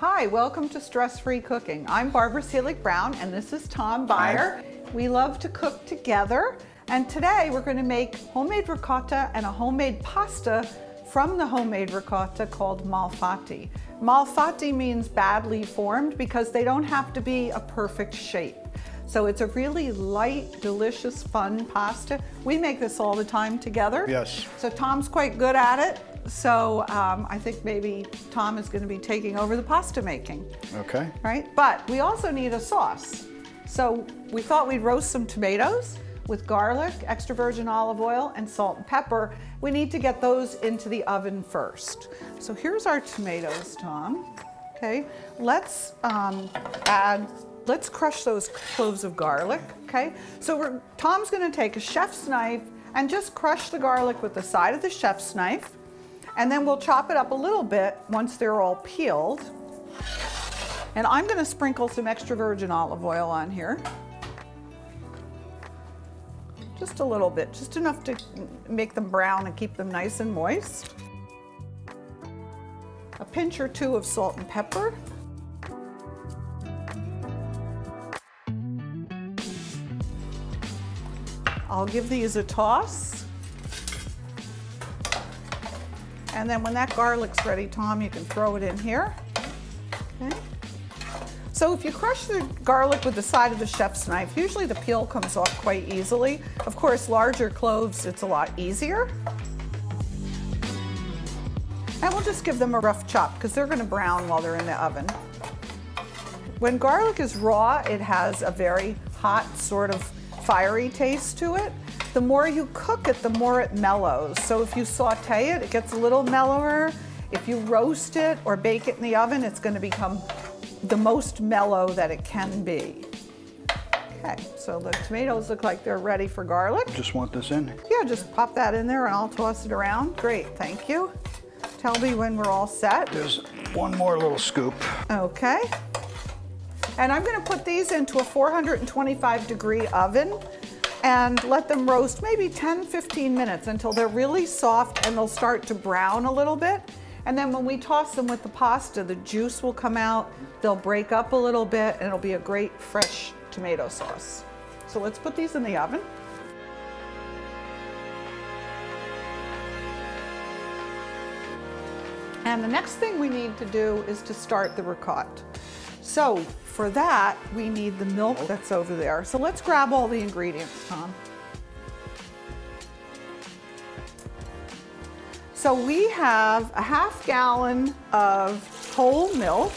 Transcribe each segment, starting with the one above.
Hi, welcome to Stress Free Cooking. I'm Barbara Seelig Brown and this is Tom Beyer. We love to cook together and today we're going to make homemade ricotta and a homemade pasta from the homemade ricotta called malfatti. Malfatti means badly formed because they don't have to be a perfect shape. So it's a really light, delicious, fun pasta. We make this all the time together. Yes. So Tom's quite good at it. So um, I think maybe Tom is going to be taking over the pasta making. Okay. Right? But we also need a sauce. So we thought we'd roast some tomatoes with garlic, extra virgin olive oil, and salt and pepper. We need to get those into the oven first. So here's our tomatoes, Tom. Okay, let's um, add, let's crush those cloves of garlic, okay? So we're, Tom's gonna take a chef's knife and just crush the garlic with the side of the chef's knife. And then we'll chop it up a little bit once they're all peeled. And I'm gonna sprinkle some extra virgin olive oil on here. Just a little bit, just enough to make them brown and keep them nice and moist. A pinch or two of salt and pepper. I'll give these a toss. And then when that garlic's ready, Tom, you can throw it in here. Okay. So if you crush the garlic with the side of the chef's knife, usually the peel comes off quite easily. Of course, larger cloves, it's a lot easier. And we'll just give them a rough chop because they're gonna brown while they're in the oven. When garlic is raw, it has a very hot sort of fiery taste to it. The more you cook it, the more it mellows. So if you saute it, it gets a little mellower. If you roast it or bake it in the oven, it's gonna become the most mellow that it can be. Okay, so the tomatoes look like they're ready for garlic. Just want this in. Yeah, just pop that in there and I'll toss it around. Great, thank you. Tell me when we're all set. There's one more little scoop. Okay. And I'm gonna put these into a 425 degree oven and let them roast maybe 10, 15 minutes until they're really soft and they'll start to brown a little bit. And then when we toss them with the pasta, the juice will come out, they'll break up a little bit, and it'll be a great fresh tomato sauce. So let's put these in the oven. And the next thing we need to do is to start the ricotta. So for that, we need the milk that's over there. So let's grab all the ingredients, Tom. So we have a half gallon of whole milk.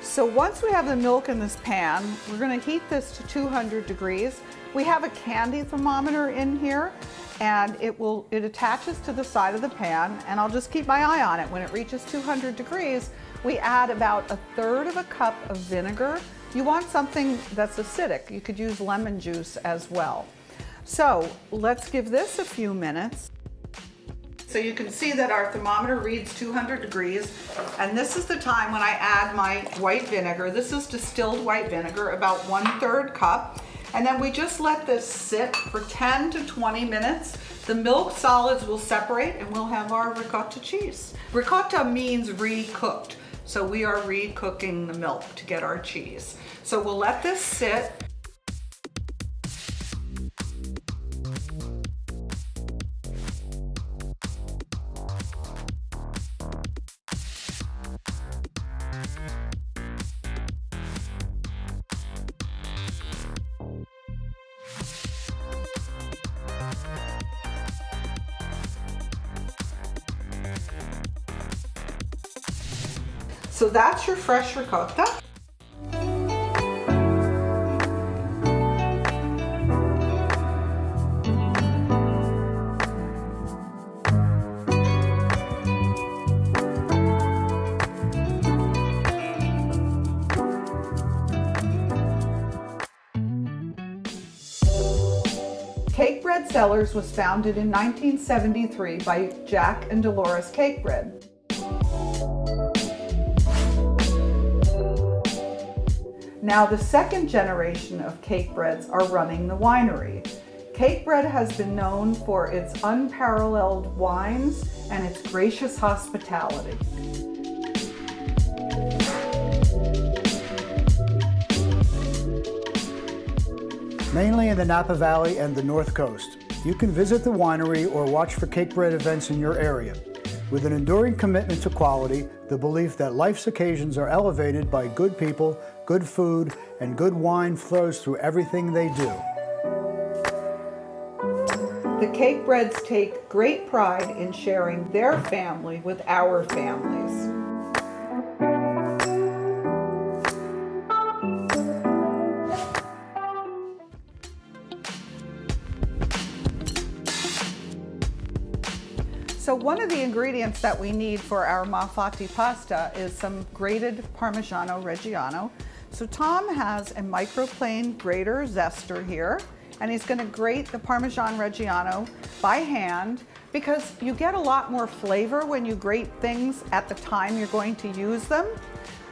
So once we have the milk in this pan, we're gonna heat this to 200 degrees. We have a candy thermometer in here and it will it attaches to the side of the pan and I'll just keep my eye on it. When it reaches 200 degrees, we add about a third of a cup of vinegar. You want something that's acidic. You could use lemon juice as well. So let's give this a few minutes. So you can see that our thermometer reads 200 degrees and this is the time when I add my white vinegar. This is distilled white vinegar, about one third cup. And then we just let this sit for 10 to 20 minutes. The milk solids will separate and we'll have our ricotta cheese. Ricotta means re-cooked. So we are re-cooking the milk to get our cheese. So we'll let this sit So that's your fresh ricotta. Cakebread Cellars was founded in 1973 by Jack and Dolores Cakebread. Now the second generation of Cakebreads are running the winery. Cakebread has been known for its unparalleled wines and its gracious hospitality. Mainly in the Napa Valley and the North Coast. You can visit the winery or watch for Cakebread events in your area. With an enduring commitment to quality, the belief that life's occasions are elevated by good people, good food, and good wine flows through everything they do. The Cakebreads take great pride in sharing their family with our families. So one of the ingredients that we need for our malfatti pasta is some grated Parmigiano Reggiano. So Tom has a microplane grater zester here, and he's gonna grate the Parmesan Reggiano by hand because you get a lot more flavor when you grate things at the time you're going to use them.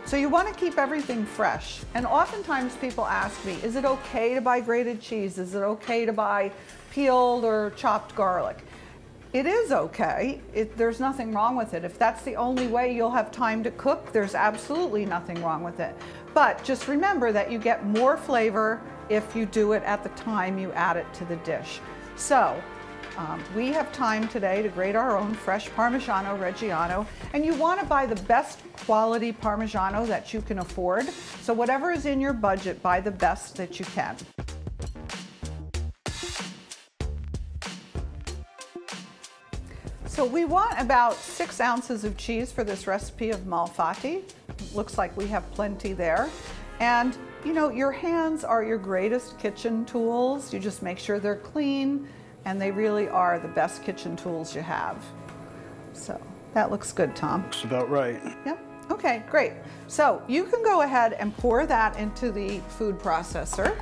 So you want to keep everything fresh. And oftentimes people ask me, is it okay to buy grated cheese? Is it okay to buy peeled or chopped garlic? It is okay. It, there's nothing wrong with it. If that's the only way you'll have time to cook, there's absolutely nothing wrong with it. But just remember that you get more flavor if you do it at the time you add it to the dish. So um, we have time today to grate our own fresh Parmigiano Reggiano, and you want to buy the best quality Parmigiano that you can afford. So whatever is in your budget, buy the best that you can. So we want about six ounces of cheese for this recipe of malfatti. Looks like we have plenty there. And you know, your hands are your greatest kitchen tools. You just make sure they're clean and they really are the best kitchen tools you have. So that looks good, Tom. Looks about right. Yep. Okay, great. So you can go ahead and pour that into the food processor.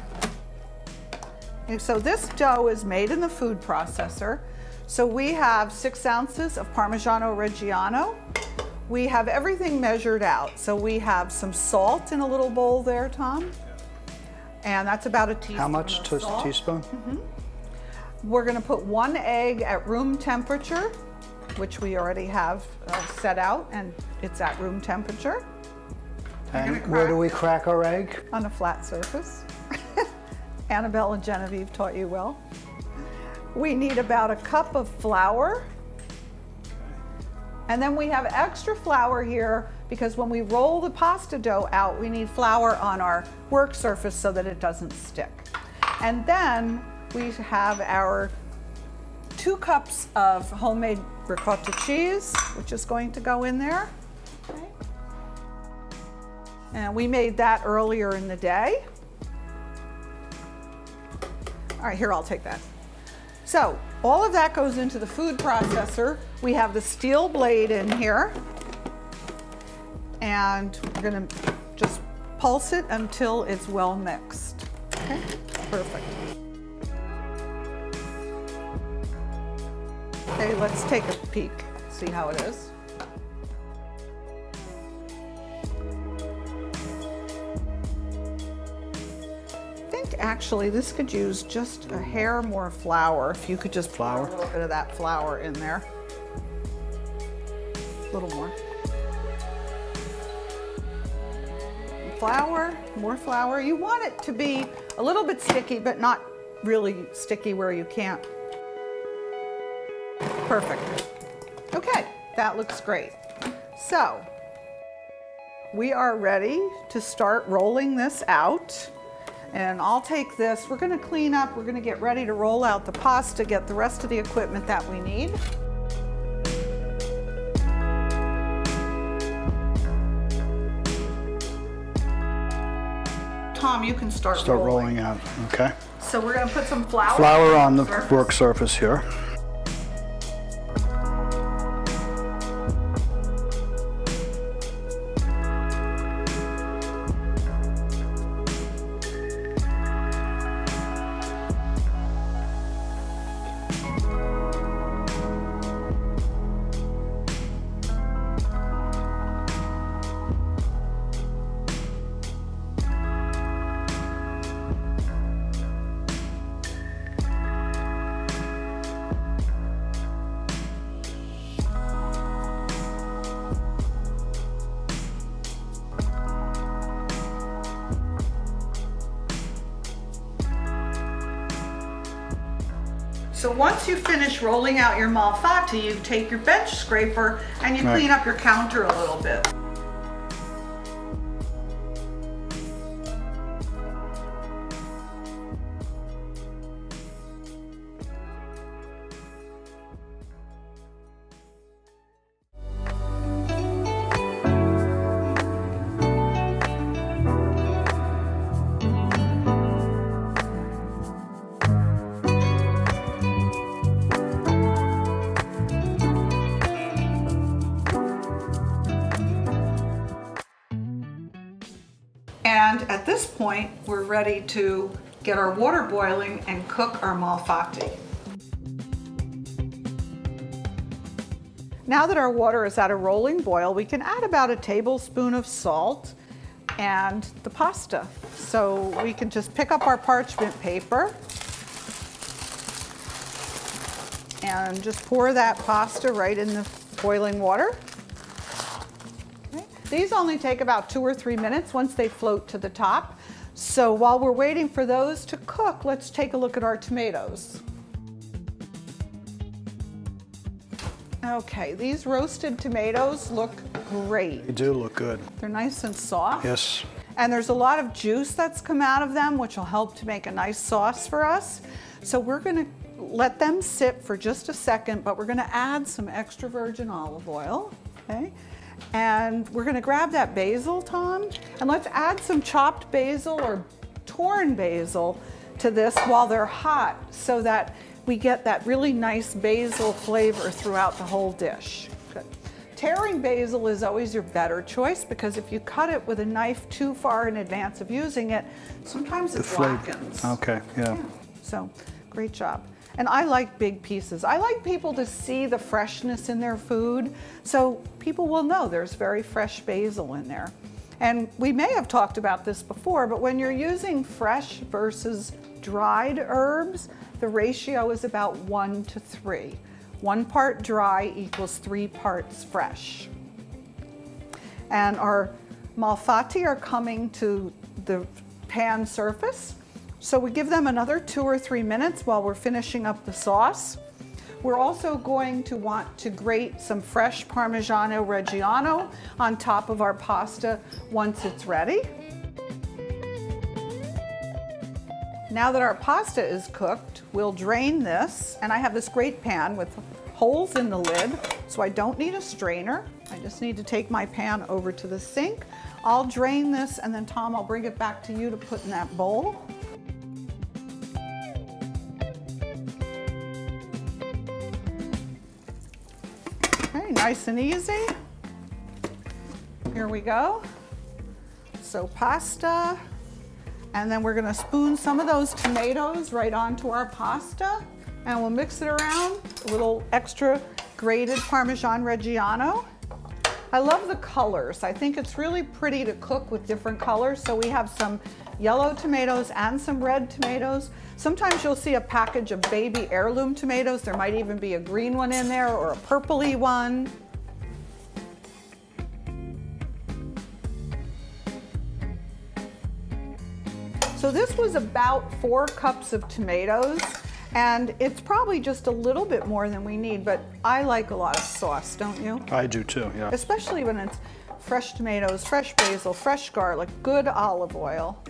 And so this dough is made in the food processor. So we have six ounces of Parmigiano Reggiano. We have everything measured out. So we have some salt in a little bowl there, Tom. And that's about a teaspoon How much? of salt. teaspoon? We're gonna put one egg at room temperature, which we already have uh, set out, and it's at room temperature And where do we crack our egg? on a flat surface. Annabelle and Genevieve taught you well. We need about a cup of flour. And then we have extra flour here because when we roll the pasta dough out, we need flour on our work surface so that it doesn't stick. And then we have our two cups of homemade ricotta cheese, which is going to go in there. Okay. And we made that earlier in the day. All right, here, I'll take that. So all of that goes into the food processor. We have the steel blade in here. And we're gonna just pulse it until it's well mixed. Okay, perfect. Okay, let's take a peek, see how it is. Actually this could use just a hair more flour. If you could just Flour? a little bit of that flour in there. A little more. Flour, more flour. You want it to be a little bit sticky, but not really sticky where you can't. Perfect. Okay, that looks great. So, we are ready to start rolling this out. And I'll take this, we're gonna clean up, we're gonna get ready to roll out the pasta, get the rest of the equipment that we need. Tom, you can start, Start rolling out, okay? So we're gonna put some flour. Flour on the surface. work surface here. So once you finish rolling out your malfatti, you take your bench scraper and you Right. clean up your counter a little bit. This point, we're ready to get our water boiling and cook our malfatti. Now that our water is at a rolling boil, we can add about a tablespoon of salt and the pasta. So we can just pick up our parchment paper and just pour that pasta right in the boiling water. These only take about two or three minutes once they float to the top. So while we're waiting for those to cook, let's take a look at our tomatoes. Okay, these roasted tomatoes look great. They do look good. They're nice and soft. Yes. And there's a lot of juice that's come out of them, which will help to make a nice sauce for us. So we're gonna let them sit for just a second, but we're gonna add some extra virgin olive oil, okay? And we're gonna grab that basil, Tom, and let's add some chopped basil or torn basil to this while they're hot so that we get that really nice basil flavor throughout the whole dish. Good. Tearing basil is always your better choice because if you cut it with a knife too far in advance of using it, sometimes it blackens. Okay, yeah. So, great job. And I like big pieces. I like people to see the freshness in their food so people will know there's very fresh basil in there. And we may have talked about this before, but when you're using fresh versus dried herbs, the ratio is about one to three. One part dry equals three parts fresh. And our malfatti are coming to the pan surface. So we give them another two or three minutes while we're finishing up the sauce. We're also going to want to grate some fresh Parmigiano Reggiano on top of our pasta once it's ready. Now that our pasta is cooked, we'll drain this. And I have this great pan with holes in the lid, so I don't need a strainer. I just need to take my pan over to the sink. I'll drain this and then Tom, I'll bring it back to you to put in that bowl. Nice and easy. Here we go. So pasta, and then we're gonna spoon some of those tomatoes right onto our pasta, and we'll mix it around. A little extra grated Parmesan Reggiano. I love the colors. I think it's really pretty to cook with different colors. So we have some yellow tomatoes and some red tomatoes. Sometimes you'll see a package of baby heirloom tomatoes. There might even be a green one in there or a purpley one. So this was about four cups of tomatoes and it's probably just a little bit more than we need, but I like a lot of sauce, don't you? I do too, yeah. Especially when it's fresh tomatoes, fresh basil, fresh garlic, good olive oil.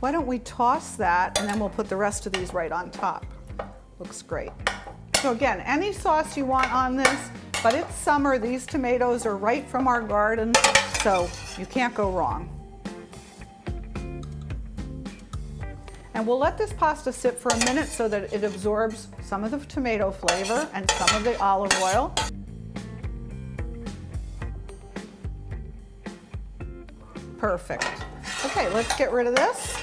Why don't we toss that and then we'll put the rest of these right on top. Looks great. So again, any sauce you want on this, but it's summer. These tomatoes are right from our garden, so you can't go wrong. And we'll let this pasta sit for a minute so that it absorbs some of the tomato flavor and some of the olive oil. Perfect. Okay, let's get rid of this.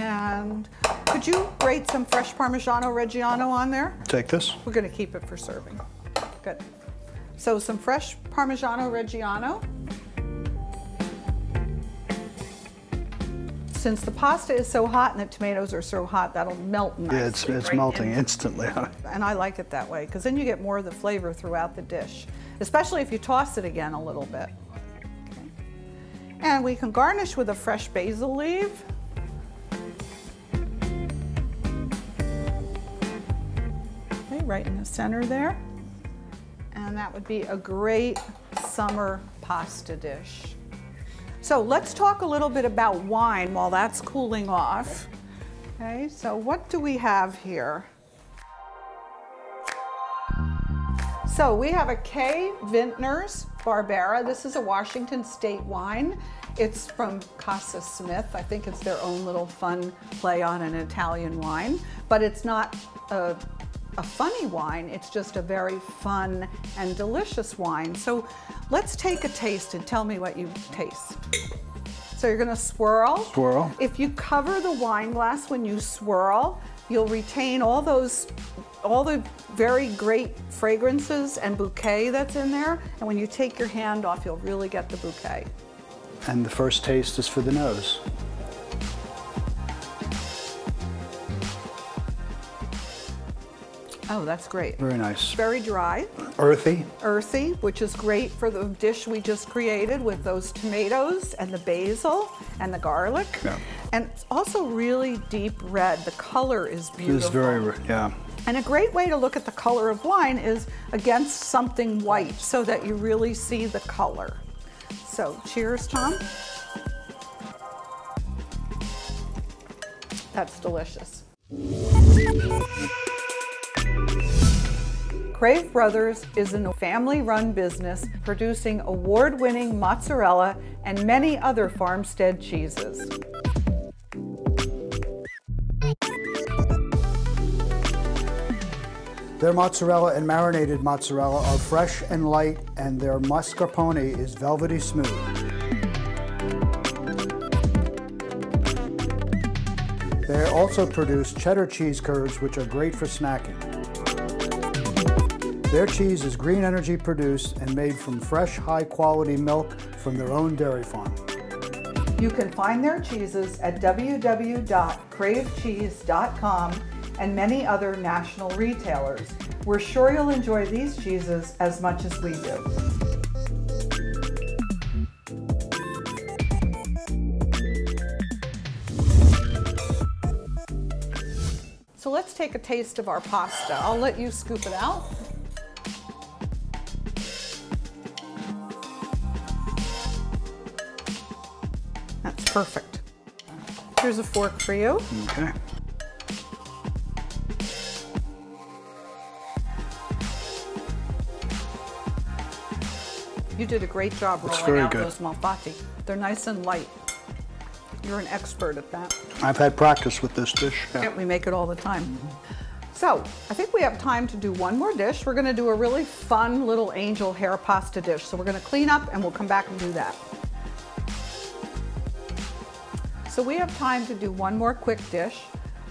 And could you grate some fresh Parmigiano Reggiano on there? Take this. We're gonna keep it for serving. Good. So some fresh Parmigiano Reggiano. Since the pasta is so hot and the tomatoes are so hot, that'll melt nicely. Yeah, it's, it's right melting in. instantly. And I like it that way, because then you get more of the flavor throughout the dish, especially if you toss it again a little bit. Okay. And we can garnish with a fresh basil leaf. Right in the center there. And that would be a great summer pasta dish. So let's talk a little bit about wine while that's cooling off. Okay, so what do we have here? So we have a K Vintners Barbera. This is a Washington State wine. It's from CasaSmith. I think it's their own little fun play on an Italian wine, but it's not a, a funny wine. It's just a very fun and delicious wine. So let's take a taste and tell me what you taste. So you're gonna swirl. Swirl. If you cover the wine glass when you swirl, you'll retain all those, all the very great fragrances and bouquet that's in there. And when you take your hand off, you'll really get the bouquet. And the first taste is for the nose. Oh, that's great. Very nice. Very dry, Earthy. earthy, which is great for the dish we just created with those tomatoes and the basil and the garlic. Yeah. And it's also really deep red. The color is beautiful. It's very, yeah. And a great way to look at the color of wine is against something white so that you really see the color. So cheers, Tom. That's delicious. Crave Brothers is a family run business producing award winning mozzarella and many other farmstead cheeses. Their mozzarella and marinated mozzarella are fresh and light, and their mascarpone is velvety smooth. They also produce cheddar cheese curds, which are great for snacking. Their cheese is green energy produced and made from fresh, high quality milk from their own dairy farm. You can find their cheeses at www.cravecheese.com and many other national retailers. We're sure you'll enjoy these cheeses as much as we do. So let's take a taste of our pasta. I'll let you scoop it out. Perfect. Here's a fork for you. Okay. You did a great job rolling out good. those malfatti. They're nice and light. You're an expert at that. I've had practice with this dish. yeah. Yeah, we make it all the time. So, I think we have time to do one more dish. We're gonna do a really fun little angel hair pasta dish. So we're gonna clean up and we'll come back and do that. So we have time to do one more quick dish.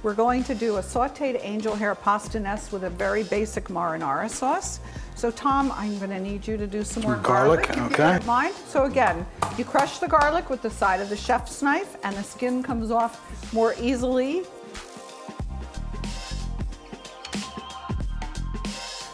We're going to do a sauteed angel hair pasta nest with a very basic marinara sauce. So Tom, I'm gonna need you to do some more Garlic, garlic, okay. mind. So again, you crush the garlic with the side of the chef's knife and the skin comes off more easily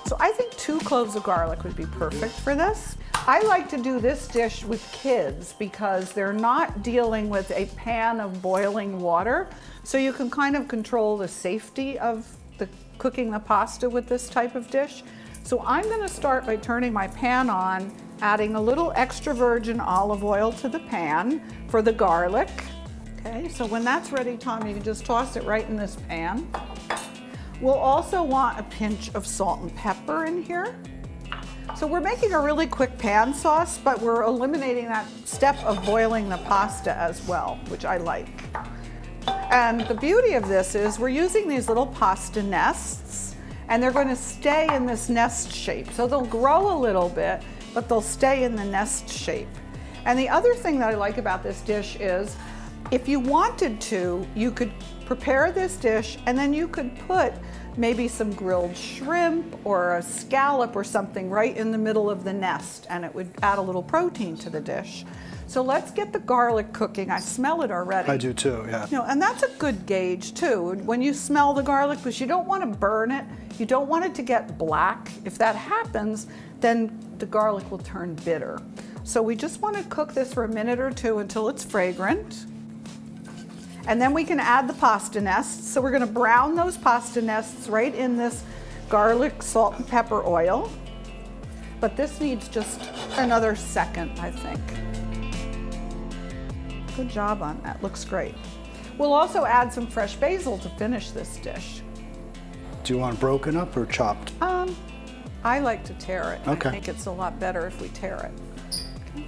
So I think two cloves of garlic would be perfect for this. I like to do this dish with kids because they're not dealing with a pan of boiling water. So you can kind of control the safety of the cooking the pasta with this type of dish. So I'm gonna start by turning my pan on, adding a little extra virgin olive oil to the pan for the garlic. Okay, so when that's ready, Tom, you can just toss it right in this pan. We'll also want a pinch of salt and pepper in here. So we're making a really quick pan sauce, but we're eliminating that step of boiling the pasta as well, which I like. And the beauty of this is we're using these little pasta nests and they're going to stay in this nest shape. So they'll grow a little bit, but they'll stay in the nest shape. And the other thing that I like about this dish is if you wanted to, you could prepare this dish and then you could put maybe some grilled shrimp or a scallop or something right in the middle of the nest and it would add a little protein to the dish. So let's get the garlic cooking. I smell it already. I do too, yeah. You know, and that's a good gauge too. When you smell the garlic, because you don't want to burn it, you don't want it to get black. If that happens, then the garlic will turn bitter. So we just want to cook this for a minute or two until it's fragrant. And then we can add the pasta nests. So we're gonna brown those pasta nests right in this garlic, salt, and pepper oil. But this needs just another second, I think. Good job on that, looks great. We'll also add some fresh basil to finish this dish. Do you want broken up or chopped? Um, I like to tear it. Okay. I think it's a lot better if we tear it. Okay.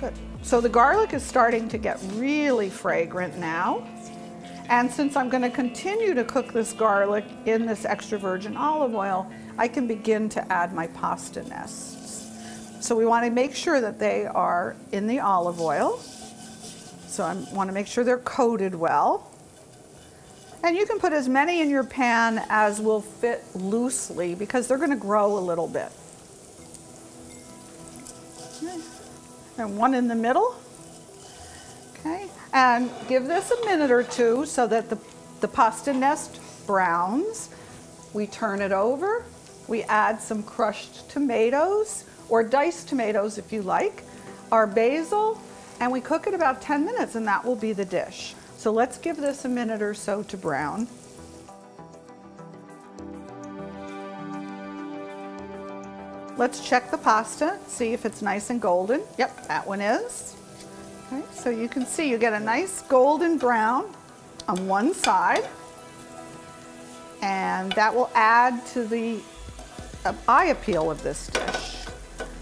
Good. So the garlic is starting to get really fragrant now. And since I'm going to continue to cook this garlic in this extra virgin olive oil, I can begin to add my pasta nests. So we want to make sure that they are in the olive oil. So I want to make sure they're coated well. And you can put as many in your pan as will fit loosely because they're going to grow a little bit. And one in the middle. Okay, and give this a minute or two so that the, the pasta nest browns. We turn it over. We add some crushed tomatoes or diced tomatoes if you like, our basil, and we cook it about 10 minutes and that will be the dish. So let's give this a minute or so to brown. Let's check the pasta, see if it's nice and golden. Yep, that one is. Okay, so you can see you get a nice golden brown on one side. And that will add to the uh, eye appeal of this dish.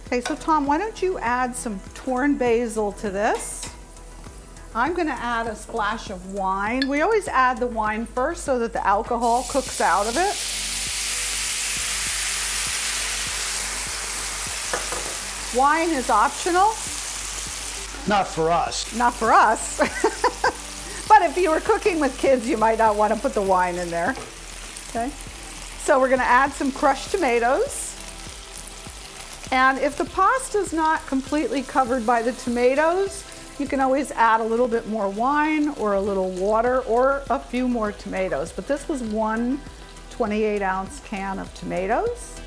Okay, so Tom, why don't you add some torn basil to this? I'm gonna add a splash of wine. We always add the wine first so that the alcohol cooks out of it. Wine is optional, Not for us. not for us. but if you were cooking with kids, you might not want to put the wine in there. Okay. So we're going to add some crushed tomatoes. And if the pasta is not completely covered by the tomatoes, you can always add a little bit more wine or a little water or a few more tomatoes. But this was one 28 ounce can of tomatoes.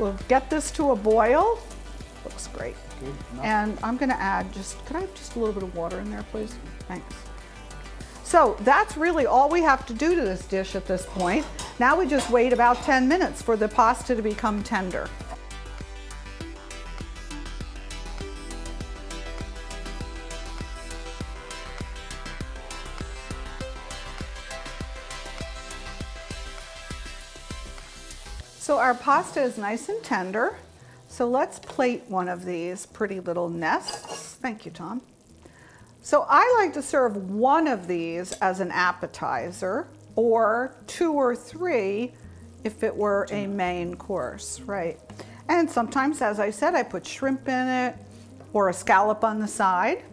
We'll get this to a boil. Looks great. And I'm gonna add just, could I have just a little bit of water in there, please? Thanks. So that's really all we have to do to this dish at this point. Now we just wait about 10 minutes for the pasta to become tender. So our pasta is nice and tender. So let's plate one of these pretty little nests. Thank you, Tom. So I like to serve one of these as an appetizer or two or three if it were a main course, right? And sometimes, as I said, I put shrimp in it or a scallop on the side.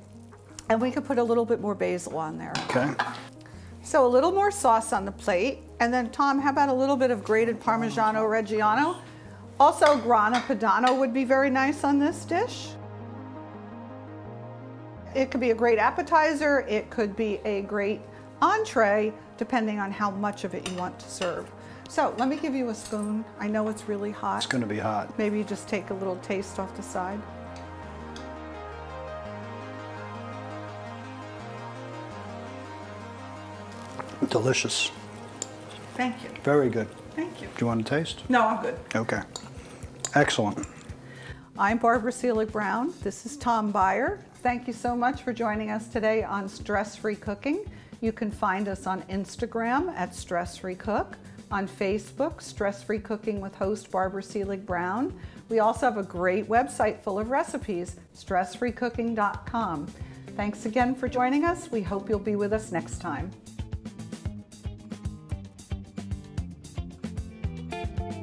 And we could put a little bit more basil on there. Okay. So a little more sauce on the plate. And then Tom, how about a little bit of grated Parmigiano Reggiano? Also, Grana Padano would be very nice on this dish. It could be a great appetizer. It could be a great entree, depending on how much of it you want to serve. So let me give you a spoon. I know it's really hot. It's going to be hot. Maybe you just take a little taste off the side. Delicious. Thank you. Very good. Thank you. Do you want to taste? No, I'm good. Okay. Excellent. I'm Barbara Seelig Brown. This is Tom Beyer. Thank you so much for joining us today on Stress Free Cooking. You can find us on Instagram at Stress Free Cook, on Facebook, Stress Free Cooking with host Barbara Seelig Brown. We also have a great website full of recipes, stressfreecooking.com. Thanks again for joining us. We hope you'll be with us next time. thank you